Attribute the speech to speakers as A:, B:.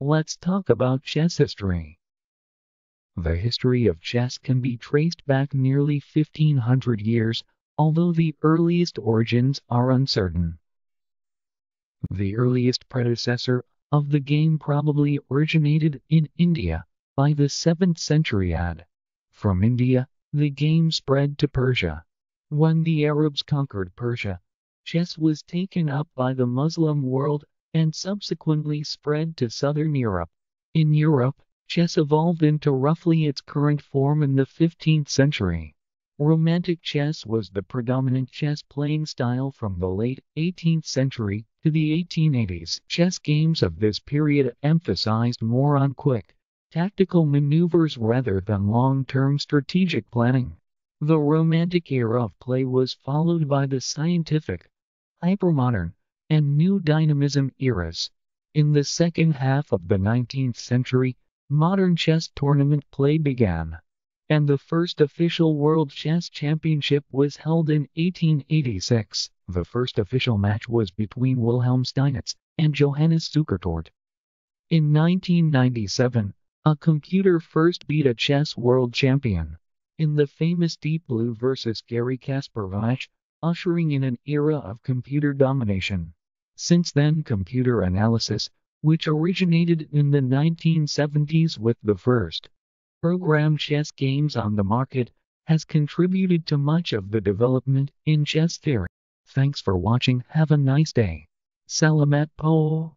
A: let's talk about chess history. The history of chess can be traced back nearly 1500 years, although the earliest origins are uncertain. The earliest predecessor of the game probably originated in India by the 7th century AD. From India, the game spread to Persia. When the Arabs conquered Persia, chess was taken up by the Muslim world and subsequently spread to southern Europe. In Europe, chess evolved into roughly its current form in the 15th century. Romantic chess was the predominant chess playing style from the late 18th century to the 1880s. Chess games of this period emphasized more on quick, tactical maneuvers rather than long-term strategic planning. The Romantic era of play was followed by the scientific, hypermodern, and new dynamism eras. In the second half of the 19th century, modern chess tournament play began, and the first official World Chess Championship was held in 1886. The first official match was between Wilhelm Steinitz and Johannes Zukertort. In 1997, a computer first beat a chess world champion in the famous Deep Blue vs. Garry Kasparov ushering in an era of computer domination. Since then computer analysis, which originated in the 1970s with the first program chess games on the market, has contributed to much of the development in chess theory. Thanks for watching. Have a nice day. Salamat po.